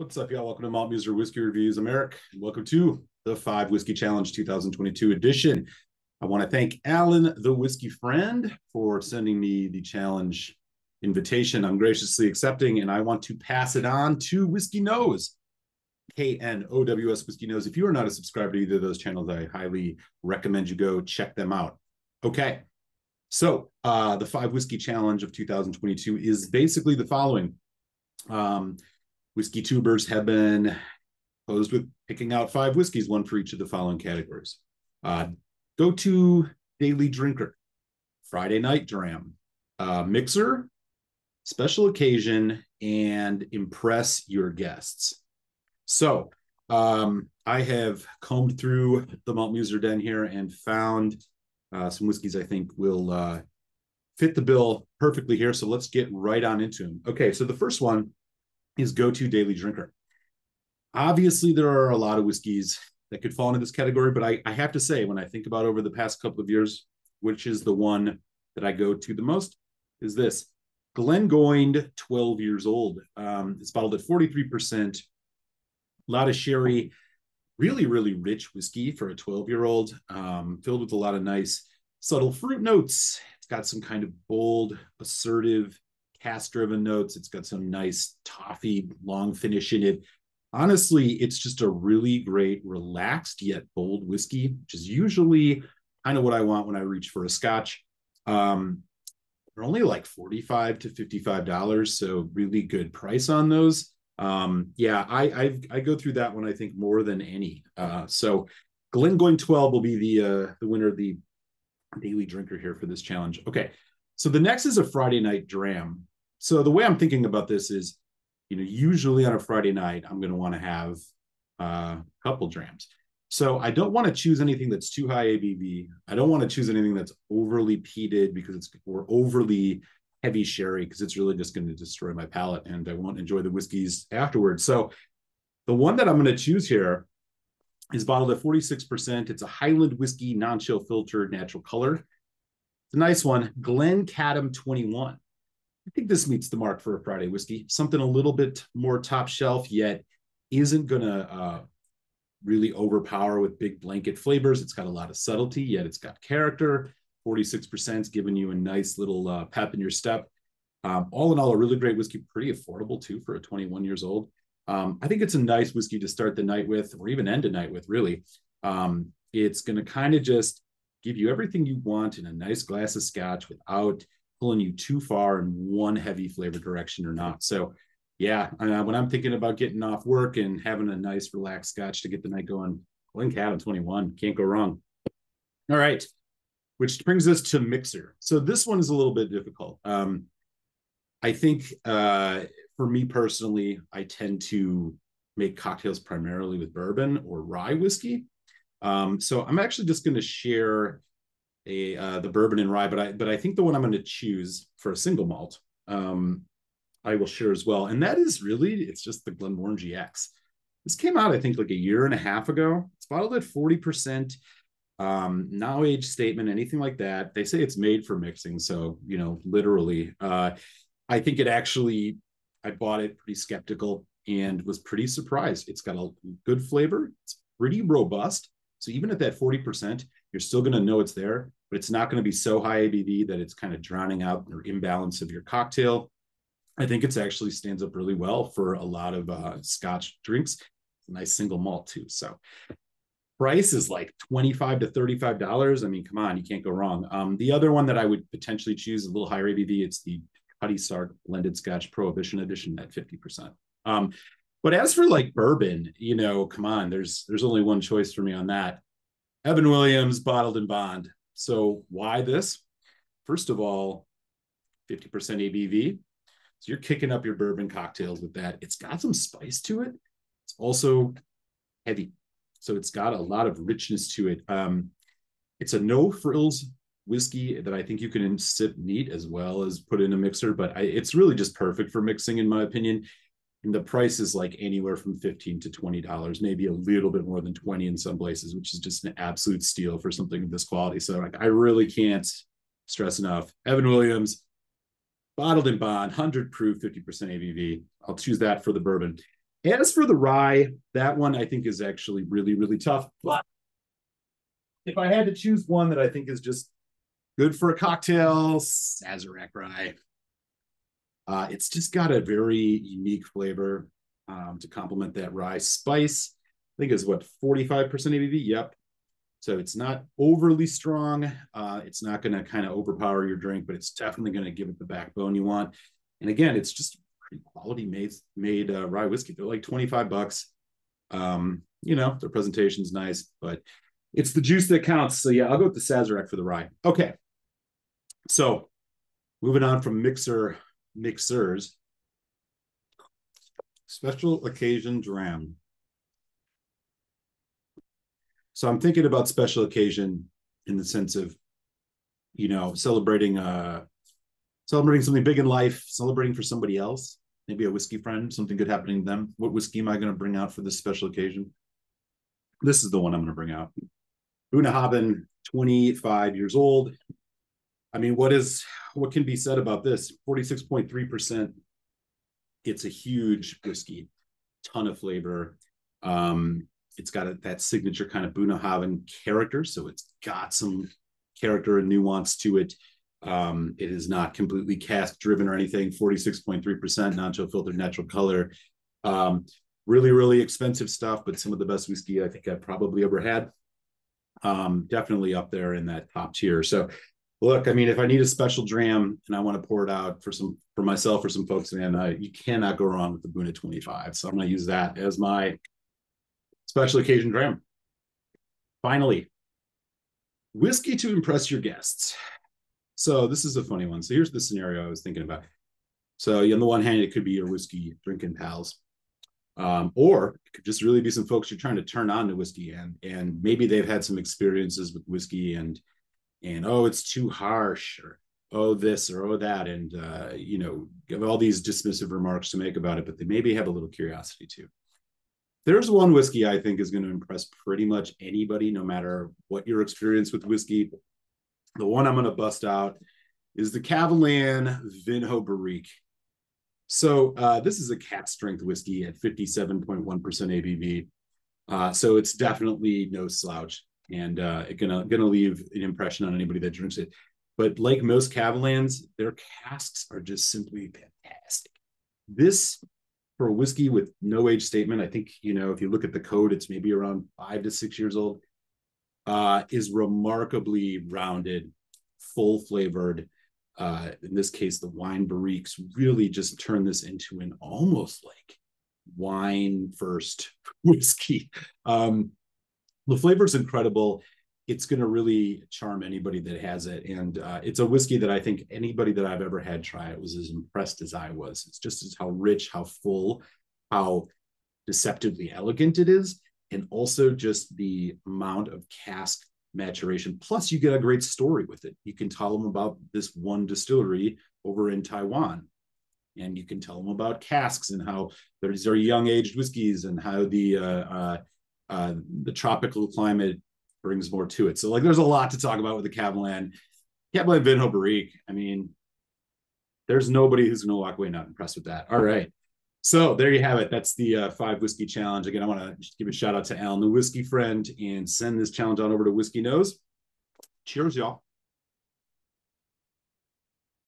What's up, y'all? Welcome to Malt Muser Whiskey Reviews. I'm Eric. Welcome to the Five Whiskey Challenge 2022 edition. I want to thank Alan, the whiskey friend, for sending me the challenge invitation. I'm graciously accepting, and I want to pass it on to Whiskey Knows. K N O W S Whiskey Knows. If you are not a subscriber to either of those channels, I highly recommend you go check them out. Okay. So, uh, the Five Whiskey Challenge of 2022 is basically the following. Um, Whiskey tubers have been posed with picking out five whiskeys, one for each of the following categories. Uh, go to daily drinker, Friday night dram, uh, mixer, special occasion, and impress your guests. So um, I have combed through the Malt Muser Den here and found uh, some whiskeys I think will uh, fit the bill perfectly here. So let's get right on into them. Okay, so the first one is go-to daily drinker. Obviously, there are a lot of whiskeys that could fall into this category, but I, I have to say, when I think about over the past couple of years, which is the one that I go to the most, is this Glengoyne 12 years old. Um, it's bottled at 43%, a lot of sherry, really, really rich whiskey for a 12 year old, um, filled with a lot of nice, subtle fruit notes. It's got some kind of bold, assertive, cask driven notes. It's got some nice toffee long finish in it. Honestly, it's just a really great, relaxed yet bold whiskey, which is usually kind of what I want when I reach for a scotch. Um, they're only like 45 to 55 dollars so really good price on those um yeah i i i go through that one i think more than any uh so Glengoyne 12 will be the uh the winner of the daily drinker here for this challenge okay so the next is a friday night dram so the way I'm thinking about this is, you know, usually on a Friday night, I'm going to want to have uh, a couple drams. So I don't want to choose anything that's too high ABV. I don't want to choose anything that's overly peated because it's or overly heavy sherry because it's really just going to destroy my palate and I won't enjoy the whiskeys afterwards. So the one that I'm going to choose here is bottled at 46%. It's a Highland whiskey, non-chill filtered, natural color. It's a nice one, Glencadam 21. I think this meets the mark for a Friday whiskey. Something a little bit more top shelf, yet isn't going to uh, really overpower with big blanket flavors. It's got a lot of subtlety, yet it's got character. 46% is giving you a nice little uh, pep in your step. Um, all in all, a really great whiskey, pretty affordable too for a 21 years old. Um, I think it's a nice whiskey to start the night with, or even end the night with, really. Um, it's going to kind of just give you everything you want in a nice glass of scotch without pulling you too far in one heavy flavor direction or not. So, yeah, uh, when I'm thinking about getting off work and having a nice relaxed scotch to get the night going, Glencadam 21 can't go wrong. All right, which brings us to mixer. So this one is a little bit difficult. Um, I think uh, for me personally, I tend to make cocktails primarily with bourbon or rye whiskey. Um, so I'm actually just going to share a uh, the bourbon and rye, but I but I think the one I'm going to choose for a single malt, um, I will share as well, and that is really it's just the Glenmorangie GX. This came out I think like a year and a half ago. It's bottled at forty percent. Um, now age statement, anything like that. They say it's made for mixing, so you know, literally. Uh, I think it actually. I bought it pretty skeptical and was pretty surprised. It's got a good flavor. It's pretty robust. So even at that 40%, you're still going to know it's there, but it's not going to be so high ABV that it's kind of drowning out or imbalance of your cocktail. I think it's actually stands up really well for a lot of uh, Scotch drinks. nice single malt too. So price is like 25 to 35 dollars. I mean, come on, you can't go wrong. Um, the other one that I would potentially choose a little higher ABV. It's the Cutty Sark Blended Scotch Prohibition Edition at 50 percent. Um, but as for like bourbon, you know, come on, there's there's only one choice for me on that. Evan Williams, bottled in bond. So why this? First of all, 50% ABV. So you're kicking up your bourbon cocktails with that. It's got some spice to it. It's also heavy. So it's got a lot of richness to it. Um, it's a no frills whiskey that I think you can sip neat as well as put in a mixer, but I, it's really just perfect for mixing, in my opinion and the price is like anywhere from 15 to 20 dollars maybe a little bit more than 20 in some places which is just an absolute steal for something of this quality so like i really can't stress enough evan williams bottled in bond 100 proof 50% abv i'll choose that for the bourbon As for the rye, that one I think is actually really, really tough. But if I had to choose one that I think is just good for a cocktail, Sazerac rye. Uh, it's just got a very unique flavor um, to complement that rye spice. I think is what 45% ABV. Yep. So it's not overly strong. Uh, it's not going to kind of overpower your drink, but it's definitely going to give it the backbone you want. And again, it's just pretty quality made made uh, rye whiskey. They're like 25 bucks. Um, you know, their presentation's nice, but it's the juice that counts. So yeah, I'll go with the Sazerac for the rye. Okay. So moving on from mixer mixers, special occasion dram. So I'm thinking about special occasion in the sense of, you know, celebrating uh celebrating something big in life, celebrating for somebody else, maybe a whiskey friend, something good happening to them. What whiskey am I going to bring out for this special occasion? This is the one I'm going to bring out. Bunnahabhain, 25 years old. I mean, what is what can be said about this? 46.3%. It's a huge whiskey, ton of flavor. Um, it's got a, that signature kind of Bunnahabhain character, so it's got some character and nuance to it. Um, it is not completely cask driven or anything. 46.3% non-chill filtered natural color. Um, really, really expensive stuff, but some of the best whiskey I think I've probably ever had. Um, definitely up there in that top tier. So look, I mean, if I need a special dram and I want to pour it out for some for myself or some folks, man, I, you cannot go wrong with the Bunna 25. So I'm going to use that as my special occasion dram. Finally, whiskey to impress your guests. So this is a funny one. So here's the scenario I was thinking about. So on the one hand, it could be your whiskey drinking pals. Um, or it could just really be some folks you're trying to turn on to whiskey and and maybe they've had some experiences with whiskey and and oh it's too harsh or oh this or oh that and uh, you know give all these dismissive remarks to make about it but they maybe have a little curiosity too there's one whiskey i think is going to impress pretty much anybody no matter what your experience with whiskey the one i'm going to bust out is the Kavalan Vinho Barrique. So uh, this is a cask strength whiskey at 57.1% ABV. Uh, so it's definitely no slouch and uh, it's gonna gonna leave an impression on anybody that drinks it. But like most Kavalans, their casks are just simply fantastic. This for a whiskey with no age statement, I think you know if you look at the code, it's maybe around five to six years old. Uh, is remarkably rounded, full flavored. Uh, in this case, the wine barriques really just turn this into an almost like wine first whiskey. Um, the flavor is incredible. It's going to really charm anybody that has it. And uh, it's a whiskey that I think anybody that I've ever had try it was as impressed as I was. It's just as how rich, how full, how deceptively elegant it is. And also just the amount of cask maturation. Plus, you get a great story with it. You can tell them about this one distillery over in Taiwan. And you can tell them about casks and how these are young aged whiskeys and how the uh, uh, uh, the tropical climate brings more to it. So like there's a lot to talk about with the Kavalan. Kavalan Vinho Barrique. I mean, there's nobody who's going to walk away not impressed with that. All right. So there you have it. That's the uh, five whiskey challenge. Again, I want to give a shout out to Alan, the whiskey friend, and send this challenge on over to Whiskey Knows. Cheers, y'all.